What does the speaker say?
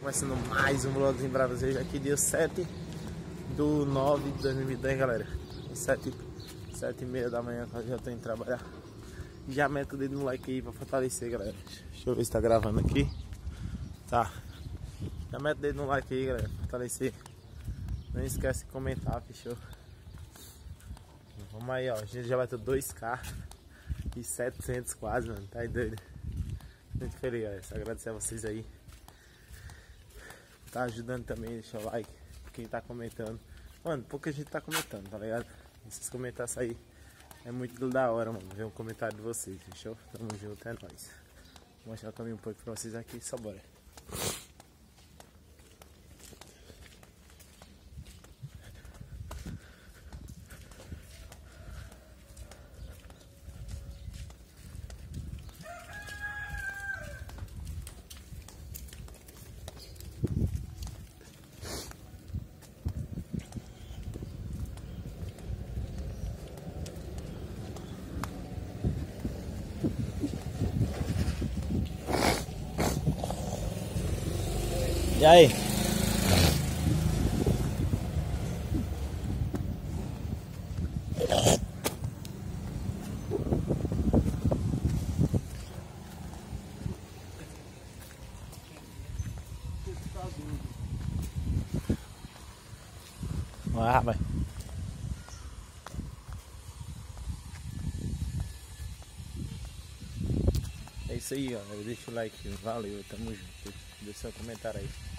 Começando mais um vlogzinho pra vocês aqui, dia 7 do 9 de 2010, galera. 7, 7 e meia da manhã, eu já tô indo trabalhar. Já mete o dedo no like aí pra fortalecer, galera. Deixa eu ver se tá gravando aqui. Tá. Já mete o dedo no like aí, galera, fortalecer. Não esquece de comentar, fechou? Vamos aí, ó. A gente já vai ter 2k e 700 quase, mano. Tá aí doido. Muito feliz, galera. Só agradecer a vocês aí tá ajudando também, deixa o like, quem tá comentando. Mano, pouca gente tá comentando, tá ligado? Esses comentários aí é muito da hora, mano, ver um comentário de vocês, fechou? Tamo junto, é nóis. Vou mostrar o caminho um pouco pra vocês aqui, só bora. E aí? É isso aí, ó. Deixa o like. Valeu, tamo junto. Deixa seu comentário aí.